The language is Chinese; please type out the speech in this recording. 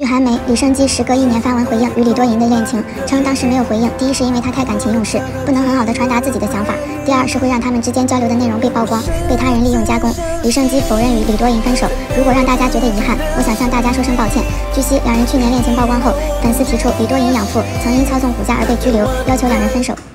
据韩媒，李胜基时隔一年发文回应与李多银的恋情，称当时没有回应，第一是因为他太感情用事，不能很好的传达自己的想法；第二是会让他们之间交流的内容被曝光，被他人利用加工。李胜基否认与李多银分手，如果让大家觉得遗憾，我想向大家说声抱歉。据悉，两人去年恋情曝光后，粉丝提出李多银养父曾因操纵股价而被拘留，要求两人分手。